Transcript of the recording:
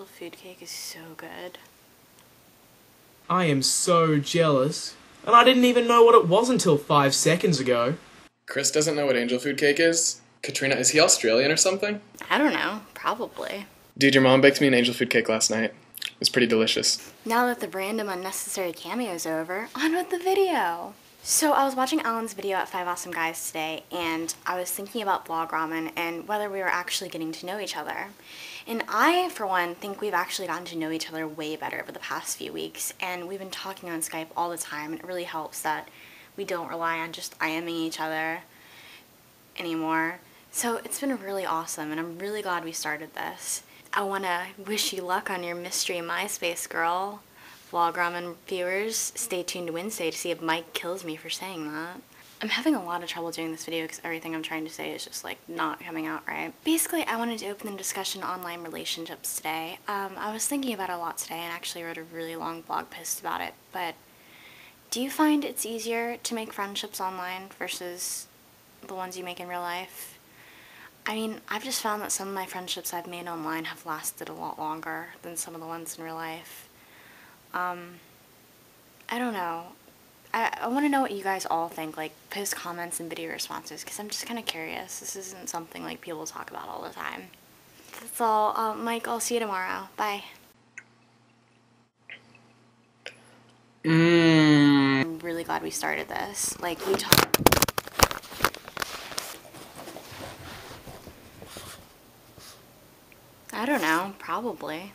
angel food cake is so good. I am so jealous. And I didn't even know what it was until five seconds ago. Chris doesn't know what angel food cake is. Katrina, is he Australian or something? I don't know, probably. Dude, your mom baked me an angel food cake last night. It was pretty delicious. Now that the random unnecessary cameo's over, on with the video! So I was watching Alan's video at 5 Awesome Guys today, and I was thinking about vlog ramen and whether we were actually getting to know each other. And I, for one, think we've actually gotten to know each other way better over the past few weeks, and we've been talking on Skype all the time, and it really helps that we don't rely on just IMing each other anymore. So it's been really awesome, and I'm really glad we started this. I want to wish you luck on your mystery MySpace girl. Vlog ramen viewers, stay tuned to Wednesday to see if Mike kills me for saying that. I'm having a lot of trouble doing this video because everything I'm trying to say is just like not coming out right. Basically, I wanted to open the discussion online relationships today. Um, I was thinking about it a lot today and actually wrote a really long blog post about it, but do you find it's easier to make friendships online versus the ones you make in real life? I mean, I've just found that some of my friendships I've made online have lasted a lot longer than some of the ones in real life. Um, I don't know. I, I want to know what you guys all think, like post comments and video responses, because I'm just kind of curious. This isn't something like people talk about all the time. That's all. Uh, Mike, I'll see you tomorrow. Bye. Mmm. I'm really glad we started this. Like, we talked. I don't know, probably.